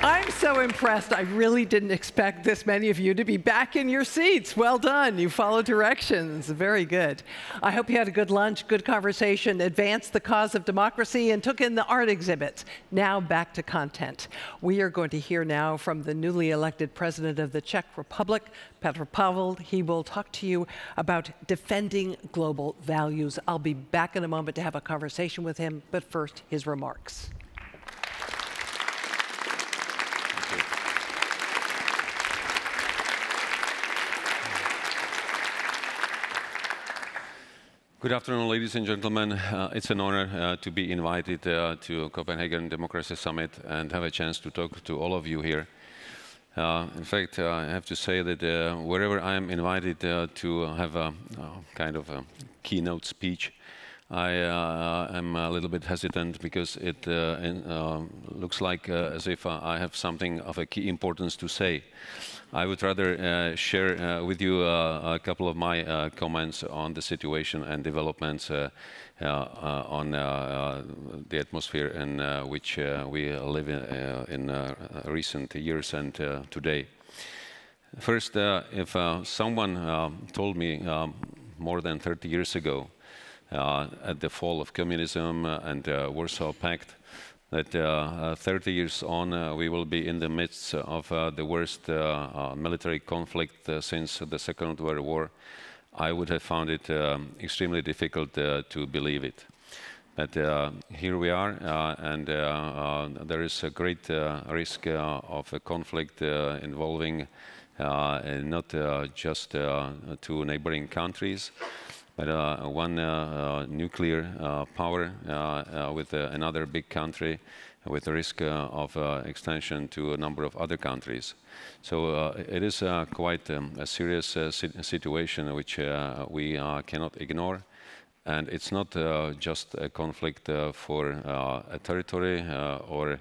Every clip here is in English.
I'm so impressed. I really didn't expect this many of you to be back in your seats. Well done. You followed directions. Very good. I hope you had a good lunch, good conversation, advanced the cause of democracy, and took in the art exhibits. Now back to content. We are going to hear now from the newly elected president of the Czech Republic, Petr Pavel. He will talk to you about defending global values. I'll be back in a moment to have a conversation with him, but first, his remarks. Good afternoon, ladies and gentlemen. Uh, it's an honor uh, to be invited uh, to Copenhagen Democracy Summit and have a chance to talk to all of you here. Uh, in fact, uh, I have to say that uh, wherever I am invited to have a kind of a keynote speech, I uh, am a little bit hesitant because it uh, in, um, looks like uh, as if I have something of a key importance to say. I would rather uh, share uh, with you uh, a couple of my uh, comments on the situation and developments uh, uh, on the atmosphere in which we live in, in recent years and today. First, if someone um, told me um, more than 30 years ago, at the fall of communism and the Warsaw Pact, that uh, uh, 30 years on, uh, we will be in the midst of the worst military conflict since the Second World War, I would have found it um, extremely difficult to believe it. But uh, here we are, uh, and uh, there is a great risk of a conflict involving not just two neighboring countries, but uh, one uh, uh, nuclear uh, power uh, uh, with another big country with the risk of extension to a number of other countries. So it is quite um, a serious situation which we cannot ignore. And it's not uh, just a conflict uh, for uh, a territory or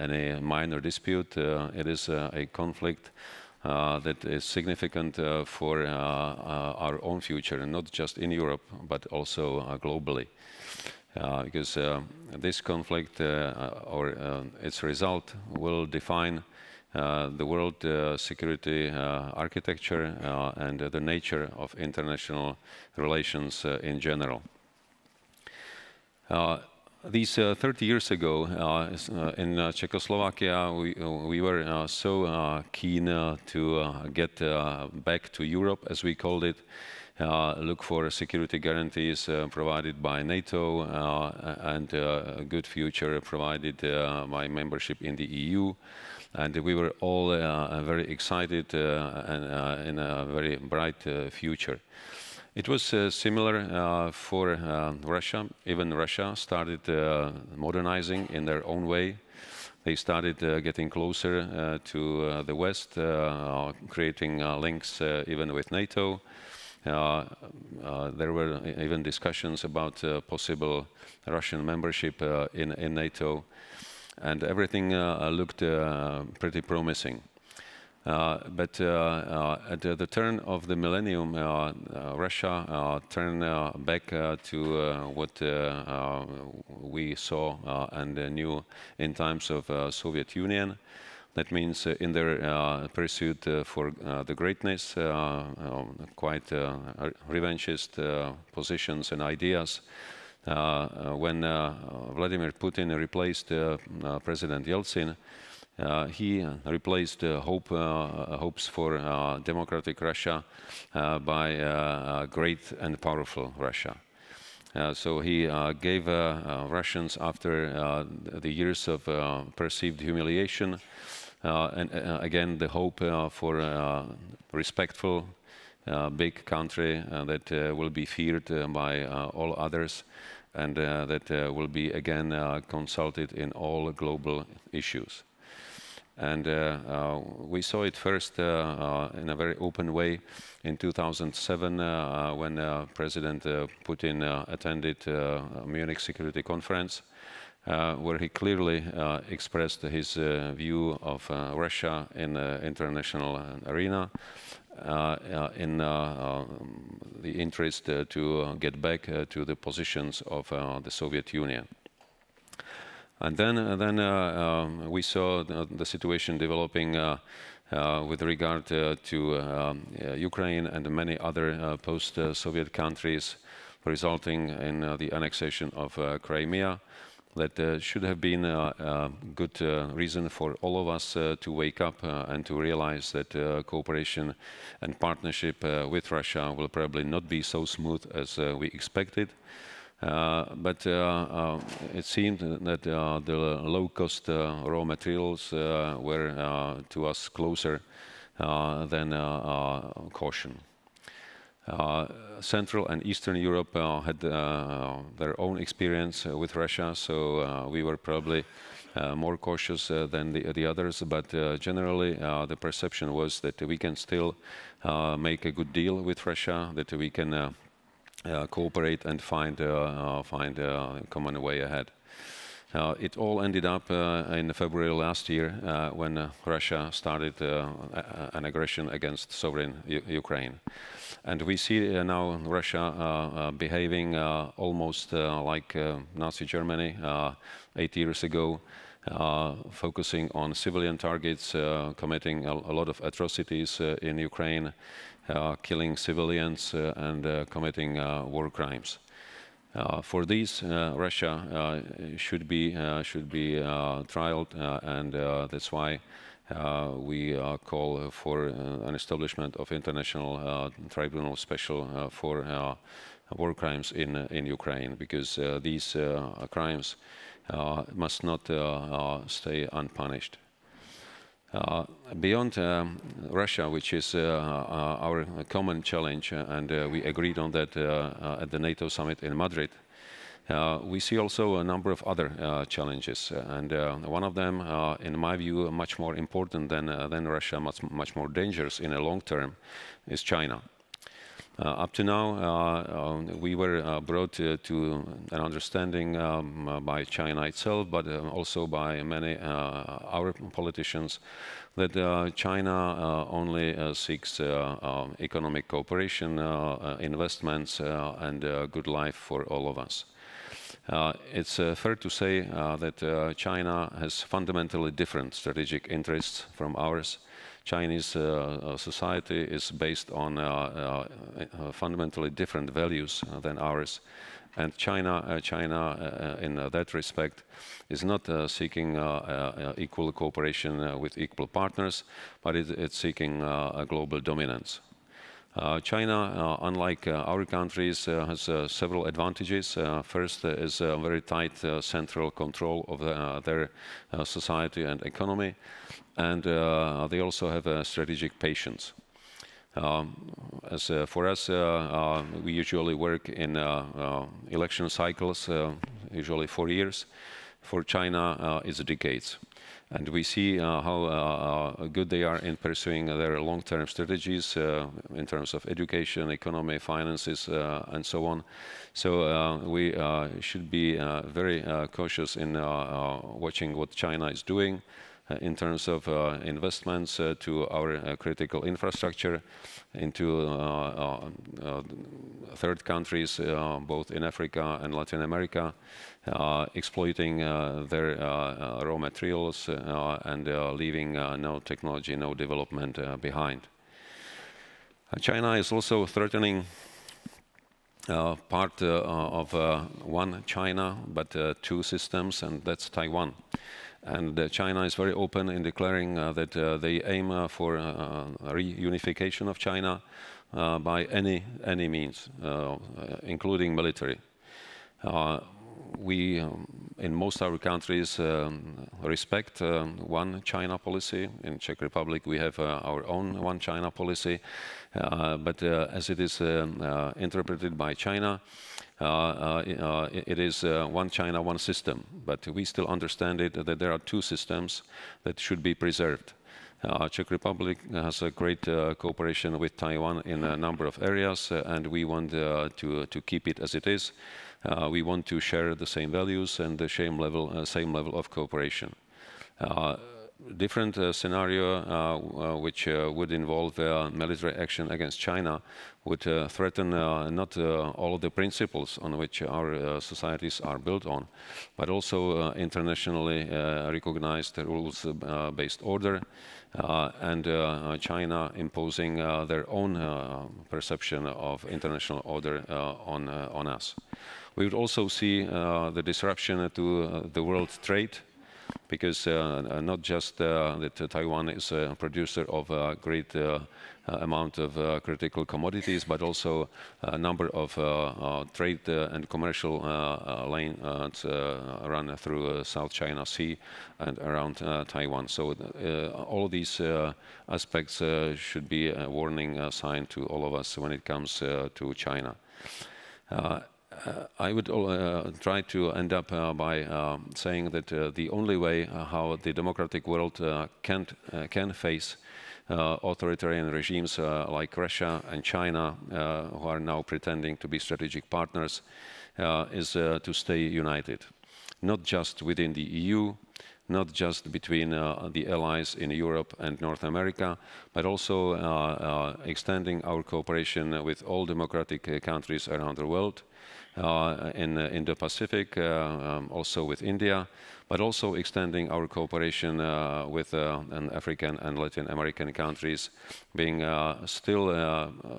any minor dispute. it is a conflict Uh, that is significant uh, for uh, uh, our own future, and not just in Europe, but also uh, globally. because this conflict or its result will define uh, the world uh, security uh, architecture and the nature of international relations in general these uh, 30 years ago uh, uh in uh, Czechoslovakia, we, uh, we were uh, so uh, keen uh, to get back to Europe, as we called it, look for security guarantees provided by NATO and a good future provided by membership in the EU. And we were all very excited and in a very bright future. It was uh, similar uh, for uh, Russia. Even Russia started uh, modernizing in their own way. They started uh, getting closer uh, to the West, creating links even with NATO. there were even discussions about possible Russian membership in, in, NATO, and everything looked pretty promising. Uh, but uh, uh, at the turn of the millennium, uh, uh, Russia uh, turned back to what we saw and knew in times of Soviet Union. That means uh, in their uh, pursuit uh, for the greatness, quite revanchist positions and ideas. when Vladimir Putin replaced President Yeltsin, Uh, he replaced uh, hope, uh, uh, hopes for uh, democratic Russia by great and powerful Russia. Uh, so he uh, gave uh, Russians, after the years of perceived humiliation, and again the hope for a respectful, big country that will be feared by all others, and that will be again consulted in all global issues. And uh, uh, we saw it first uh, uh in a very open way in 2007 uh, uh, when President Putin attended Munich Security Conference. Uh, where he clearly uh, expressed his uh, view of Russia in the international arena, in um, the interest to get back to the positions of the Soviet Union. And then, uh, then uh, um, we saw the, situation developing uh, uh with regard uh, to um, uh, Ukraine and many other uh, post-Soviet countries, resulting in the annexation of Crimea. That should have been a good reason for all of us to wake up and to realize that cooperation and partnership with Russia will probably not be so smooth as we expected. Uh, but uh, uh, it seemed that uh, the low-cost uh, raw materials uh, were to us closer than caution. Central and Eastern Europe had their own experience with Russia, so we were probably more cautious than the others. But generally, the perception was that we can still make a good deal with Russia, that we can cooperate and find uh, uh, find a common way ahead. Uh, it all ended up uh, in February last year uh, when Russia started an aggression against sovereign U Ukraine. And we see now Russia behaving almost like Nazi Germany eight years ago, focusing on civilian targets, committing a, a, lot of atrocities in Ukraine, uh, Uh, killing civilians uh, and uh, committing uh, war crimes. Uh, for these, Russia should be should be trialed, and that's why we call for an establishment of international tribunal special for war crimes in in Ukraine because these crimes must not stay unpunished. Uh, beyond um, Russia, which is uh, uh, our common challenge, and we agreed on that at the NATO summit in Madrid, uh, we see also a number of other uh, challenges, and uh, one of them, in my view, much more important than, than Russia, much, much more dangerous in the long term, is China. Uh, up to now, uh, um, we were uh, brought to an understanding um, by China itself, but also by many our politicians, that China only seeks um, economic cooperation, investments, and a good life for all of us. Uh, it's uh, fair to say uh, that China has fundamentally different strategic interests from ours. Chinese uh, uh, society is based on uh, uh, uh fundamentally different values uh, than ours. And China, China in that respect, is not seeking equal cooperation with equal partners, but it, it's seeking a global dominance. Uh, China, uh, unlike uh, our countries, has several advantages. first is a very tight central control of the, their society and economy and uh, they also have a strategic patience. Um, as uh, for us, uh, we usually work in election cycles, usually four years. For China, uh, is decades. And we see uh, how uh, uh, good they are in pursuing their long-term strategies uh, in terms of education, economy, finances, uh, and so on. So we should be very cautious in watching what China is doing. Uh, in terms of uh, investments uh, to our uh, critical infrastructure into uh, uh, third countries, both in Africa and Latin America, exploiting their raw materials and leaving no technology, no development behind. China is also threatening uh, part uh, of uh, one China, but two systems, and that's Taiwan. And uh, China is very open in declaring uh, that uh, they aim for reunification of China by any, any means, including military we, um, in most our countries, um, respect one China policy. In Czech Republic, we have uh, our own one China policy. Uh, but as it is um, interpreted by China, it is one China, one system. But we still understand it that there are two systems that should be preserved. Uh, Czech Republic has a great uh, cooperation with Taiwan in a number of areas, uh, and we want to to keep it as it is. Uh, we want to share the same values and the same level, uh, same level of cooperation. Uh, different uh, scenario uh, uh which uh, would involve uh, military action against China would threaten not all of the principles on which our societies are built on, but also internationally recognized rules-based order, uh, and uh, China imposing uh, their own perception of international order on, on us. We would also see the disruption to the world trade because uh, uh, not just uh, that uh, Taiwan is a producer of a great uh, amount of critical commodities, but also a number of trade and commercial lanes run through South China Sea and around Taiwan. So all these aspects should be a warning sign to all of us when it comes to China. Uh, I would uh, try to end up uh, by saying that the only way how the democratic world can can face authoritarian regimes like Russia and China, who are now pretending to be strategic partners, is to stay united, not just within the EU, not just between uh, the allies in Europe and North America, but also uh, uh, extending our cooperation with all democratic countries around the world, uh, Uh, in the Indo-Pacific, uh, um, also with India, but also extending our cooperation uh, with African and Latin American countries, being still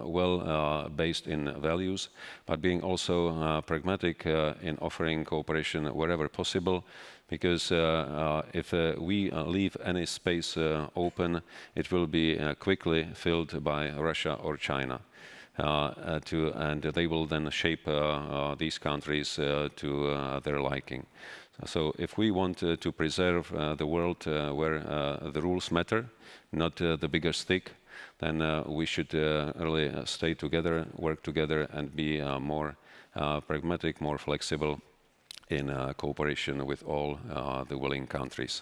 well based in values, but being also pragmatic in offering cooperation wherever possible, because uh, uh, if uh, we leave any space open, it will be quickly filled by Russia or China. Uh, uh, to, and they will then shape uh, uh these countries uh, to uh, their liking. So if we want to preserve the world where the rules matter, not the bigger stick, then we should really stay together, work together, and be more pragmatic, more flexible in cooperation with all the willing countries.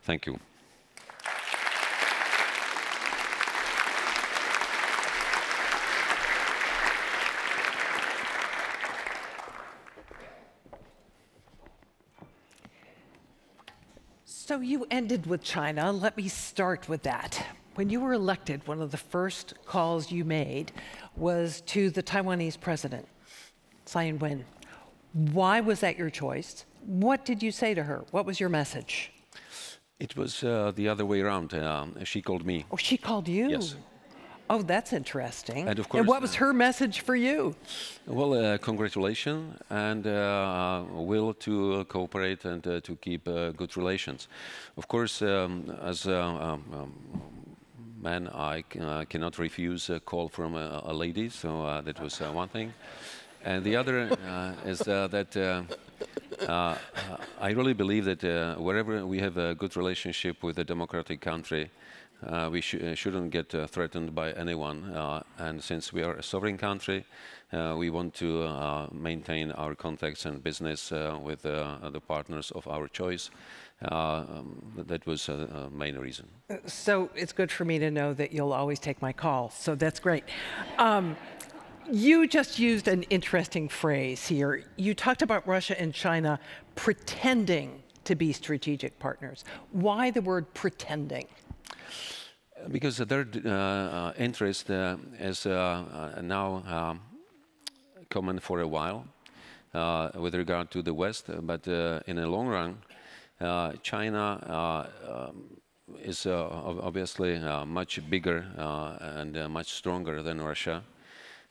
Thank you. So you ended with China. Let me start with that. When you were elected, one of the first calls you made was to the Taiwanese president, Tsai Ing-wen. Why was that your choice? What did you say to her? What was your message? It was uh, the other way around. Uh, she called me. Oh, she called you? Yes. Oh, that's interesting. And of course. And what was her message for you? Well, uh, congratulations and uh, will to cooperate and uh, to keep uh, good relations. Of course, um, as a um, um, man, I uh, cannot refuse a call from a, a lady, so uh, that was one thing. And the other is that. Uh, I really believe that uh, wherever we have a good relationship with a democratic country, uh, we sh shouldn't get uh, threatened by anyone. Uh, and since we are a sovereign country, uh, we want to uh, maintain our contacts and business with the partners of our choice. Um, that was a main reason. So it's good for me to know that you'll always take my call. So that's great. Um, you just used an interesting phrase here. You talked about Russia and China pretending to be strategic partners. Why the word pretending? Because their uh, uh, interest uh, is now um, common for a while with regard to the West, but in the long run, China um, is obviously much bigger and much stronger than Russia.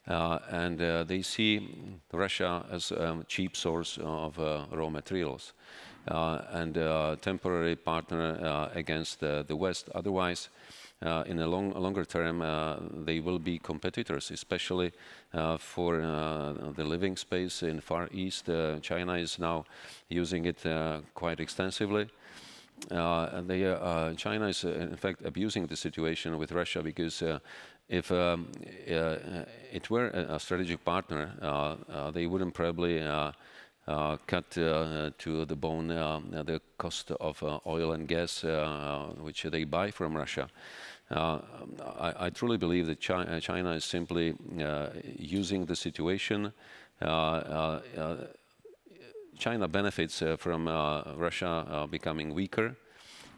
Uh, and uh, they see Russia as a cheap source of uh, raw materials and a temporary partner against the West. Otherwise, uh, in a long, longer term, uh, they will be competitors, especially uh, for the living space in Far East. China is now using it quite extensively. They, China is, in fact, abusing the situation with Russia because if um, uh, it were a, strategic partner, uh, uh, they wouldn't probably cut to the bone the cost of oil and gas which they buy from Russia. Uh, I, I, truly believe that China, uh, China is simply uh, using the situation. China benefits from Russia becoming weaker.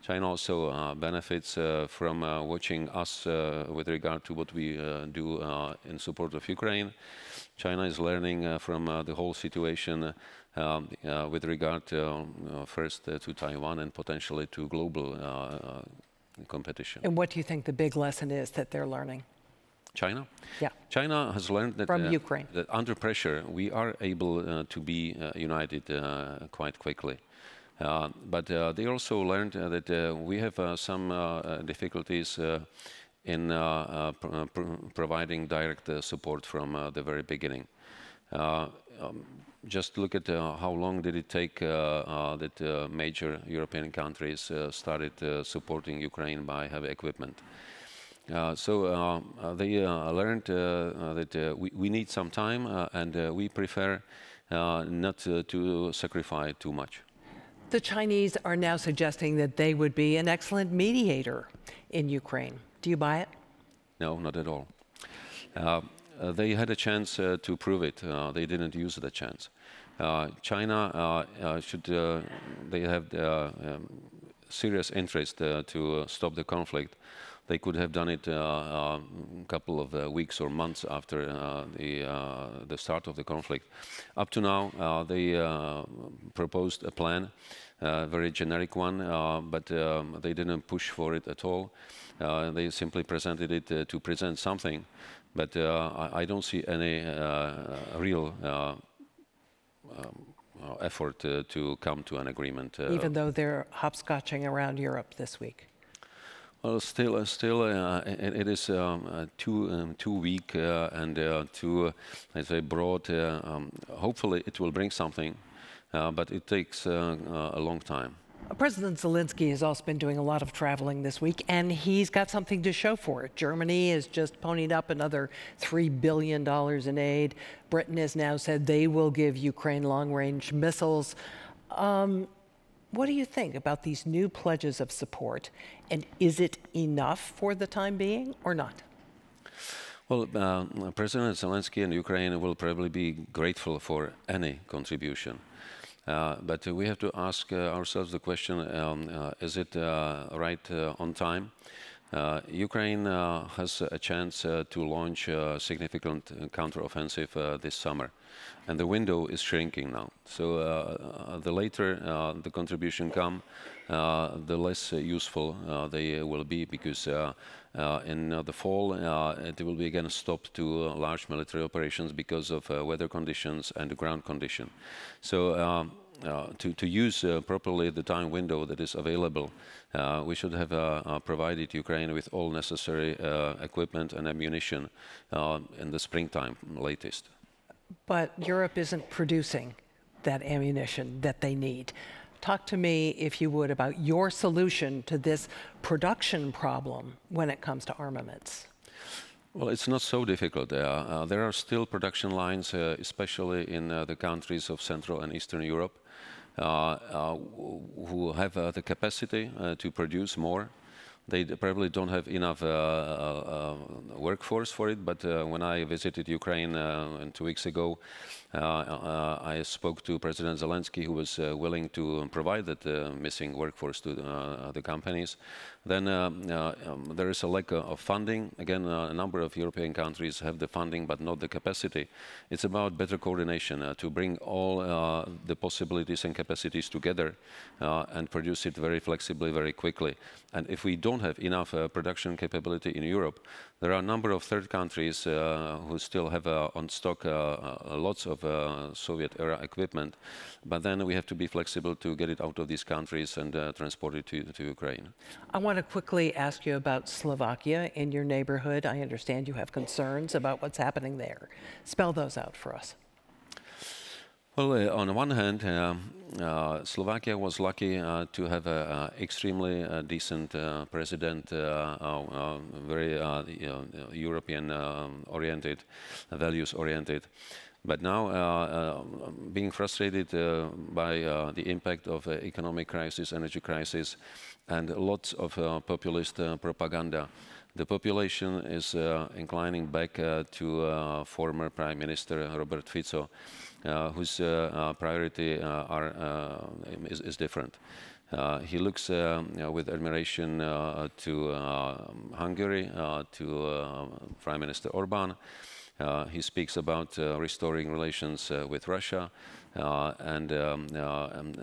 China also uh, benefits uh, from uh, watching us with regard to what we do in support of Ukraine. China is learning from the whole situation um, with regard to, first to Taiwan and potentially to global competition. And what do you think the big lesson is that they're learning? China? Yeah. China has learned that, from uh, Ukraine. that under pressure we are able uh, to be uh, united quite quickly. Uh, but uh, they also learned uh, that uh, we have uh, some uh, difficulties in pr pr providing direct support from the very beginning. Um, just look at uh, how long did it take uh, uh, that major European countries started supporting Ukraine by heavy equipment. so they learned that we, we, need some time and we prefer not to sacrifice too much. The Chinese are now suggesting that they would be an excellent mediator in Ukraine. Do you buy it? No, not at all. Uh, uh, they had a chance uh, to prove it. Uh, they didn't use the chance. China should, they have um, serious interest to stop the conflict. They could have done it a couple of uh, weeks or months after the, the start of the conflict. Up to now, they proposed a plan uh, very generic one, uh, but um, they didn't push for it at all. Uh, they simply presented it to present something, but I, I, don't see any real um, effort to come to an agreement. Even though they're hopscotching around Europe this week. Well, still, uh, still, uh, it, it is um, uh, too um, too weak and too, let's say, broad. Um, hopefully, it will bring something. But it takes a long time. President Zelensky has also been doing a lot of traveling this week, and he's got something to show for it. Germany has just ponied up another $3 billion in aid. Britain has now said they will give Ukraine long range missiles. Um, what do you think about these new pledges of support? And is it enough for the time being or not? Well, uh, President Zelensky and Ukraine will probably be grateful for any contribution. Uh, but we have to ask uh, ourselves the question, um, uh, is it right on time? Uh, Ukraine uh, has a chance uh, to launch a significant counteroffensive uh, this summer, and the window is shrinking now. So uh, uh, the later the contribution come, the less useful they will be because in the fall it will be again stopped to large military operations because of weather conditions and ground condition. So. Um, uh, to, to use uh, properly the time window that is available, uh, we should have provided Ukraine with all necessary equipment and ammunition in the springtime latest. But Europe isn't producing that ammunition that they need. Talk to me, if you would, about your solution to this production problem when it comes to armaments. Well, it's not so difficult. Uh, there are still production lines, uh, especially in uh, the countries of Central and Eastern Europe, uh, uh, Uh, uh, who have uh, the capacity uh, to produce more they probably don't have enough uh, uh, uh, workforce for it, but uh, when I visited Ukraine uh, two weeks ago, uh, I spoke to President Zelensky, who was willing to provide that missing workforce to the companies. Then um, there is a lack of funding. Again, a number of European countries have the funding, but not the capacity. It's about better coordination to bring all the possibilities and capacities together and produce it very flexibly, very quickly. And if we don't don't have enough uh, production capability in Europe. There are a number of third countries uh, who still have uh, on stock lots of Soviet-era equipment, but then we have to be flexible to get it out of these countries and transport it to, to Ukraine. I want to quickly ask you about Slovakia in your neighborhood. I understand you have concerns about what's happening there. Spell those out for us. Well, uh, on the one hand, uh, uh, Slovakia was lucky uh, to have an extremely uh, decent uh, president, uh, uh, uh, very you know, European-oriented, um, values-oriented. But now, being frustrated by the impact of economic crisis, energy crisis, and lots of populist propaganda, the population is inclining back to former Prime Minister Robert Fico Uh, whose uh, uh, priority are, is, is different. Uh, he looks uh, you know, with admiration uh, to um, Hungary, to Prime Minister Orban. he speaks about restoring relations with Russia and um, um, um,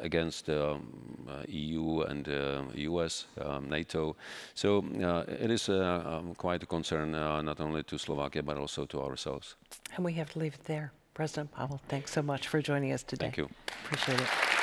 against um, EU and US, um, NATO. So it is um, quite a concern not only to Slovakia but also to ourselves. And we have to leave it there. President Pavel, thanks so much for joining us today. Thank you. Appreciate it.